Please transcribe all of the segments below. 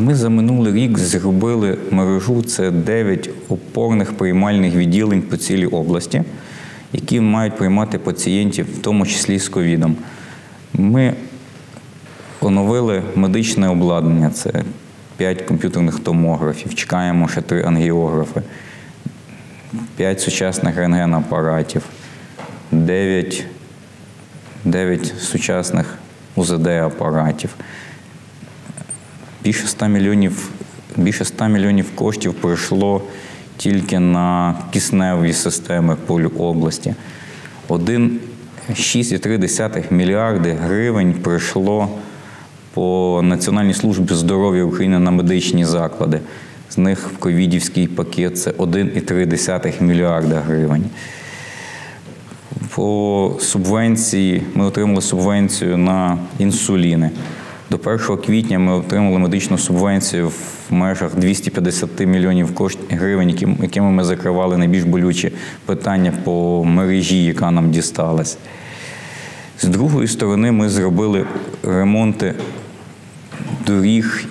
Ми за минулий рік зробили мережу це 9 опорних приймальних відділень по цілій області, які мають приймати пацієнтів, в тому числі з ковідом. Ми оновили медичне обладнання. Це 5 комп'ютерних томографів, чекаємо ще 3 ангіографи, 5 сучасних рентген-апаратів, 9, 9 сучасних УЗД-апаратів. Більше 100 мільйонів, більше 100 мільйонів коштів прийшло тільки на кисневі системи по області. 1,6,3 мільярди гривень прийшло по Національній службі здоров'я України на медичні заклади. З них в ковідівський пакет це 1,3 мільярда гривень. По субвенції ми отримали субвенцію на інсуліни. До 1 квітня ми отримали медичну субвенцію в межах 250 мільйонів гривень, якими ми закривали найбільш болючі питання по мережі, яка нам дісталась. З другої сторони, ми зробили ремонти доріг.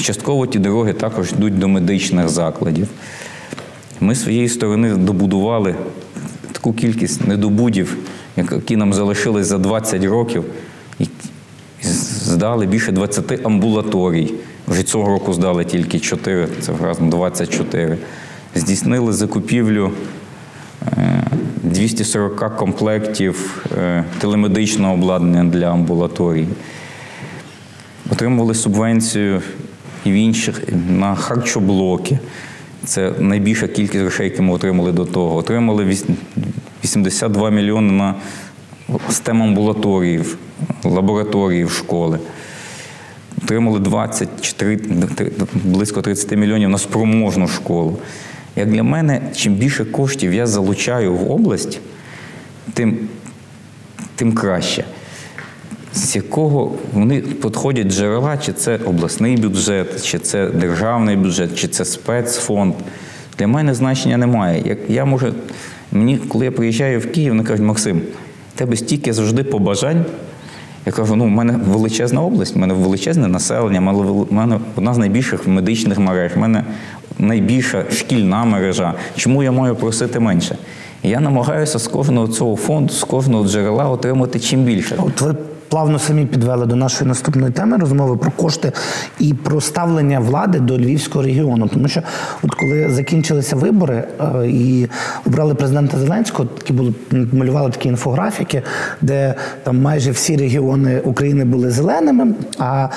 Частково ті дороги також йдуть до медичних закладів. Ми з своєї сторони добудували таку кількість недобудів, які нам залишились за 20 років, здали більше 20 амбулаторій. Вже цього року здали тільки 4, це разом 24. Здійснили закупівлю е, 240 комплектів е, телемедичного обладнання для амбулаторій. Отримували субвенцію і в інших на харчоблоки. Це найбільша кількість грошей, які ми отримали до того. Отримали 82 мільйони на STEM амбулаторії, лабораторії в школи. Отримали 24, близько 30 мільйонів на спроможну школу. Як для мене, чим більше коштів я залучаю в область, тим, тим краще. З якого вони підходять джерела, чи це обласний бюджет, чи це державний бюджет, чи це спецфонд. Для мене значення немає. Як я можу, мені, коли я приїжджаю в Київ, вони кажуть, Максим, тебе стільки завжди побажань. Я кажу, ну, в мене величезна область, в мене величезне населення, в мене одна з найбільших медичних мереж, в мене найбільша шкільна мережа. Чому я маю просити менше? Я намагаюся з кожного цього фонду, з кожного джерела отримати чим більше. От ви плавно самі підвели до нашої наступної теми розмови про кошти і про ставлення влади до львівського регіону. Тому що, от коли закінчилися вибори е, і обрали президента Зеленського, такі були малювали такі інфографіки, де там майже всі регіони України були зеленими, а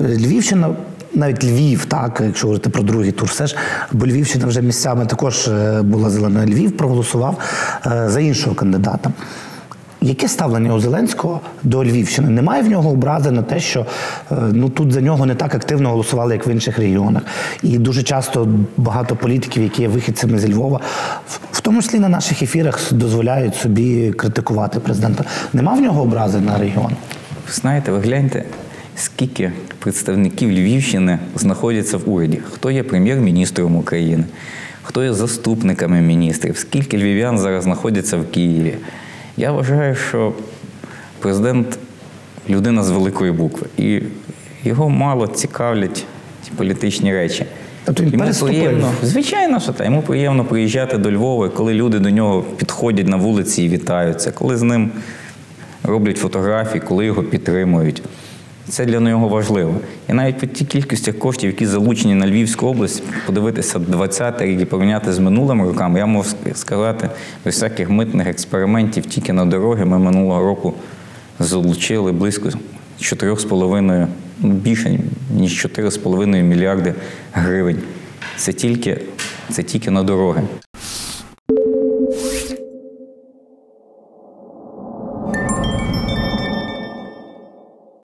Львівщина. Навіть Львів, так, якщо говорити про другий тур, все ж, бо Львівщина вже місцями також е, була зеленою. Львів проголосував е, за іншого кандидата. Яке ставлення у Зеленського до Львівщини? Немає в нього образи на те, що е, ну тут за нього не так активно голосували, як в інших регіонах. І дуже часто багато політиків, які є вихідцями зі Львова, в- тому числі на наших ефірах дозволяють собі критикувати президента. Нема в нього образи на регіон? Знаєте, ви гляньте, скільки представників Львівщини знаходяться в уряді. Хто є прем'єр-міністром України, хто є заступниками міністрів, скільки львів'ян зараз знаходяться в Києві. Я вважаю, що президент людина з великої букви, і його мало цікавлять ті політичні речі. Тобто він Йому приємно, звичайно, що та Йому приємно приїжджати до Львова, коли люди до нього підходять на вулиці і вітаються, коли з ним роблять фотографії, коли його підтримують. Це для нього важливо. І навіть по тій кількості коштів, які залучені на Львівську область, подивитися 20 рік і порівняти з минулими роками, я можу сказати, без всяких митних експериментів тільки на дороги ми минулого року залучили близько 4,5, ну, більше ніж 4,5 мільярди гривень. Це тільки, це тільки на дороги.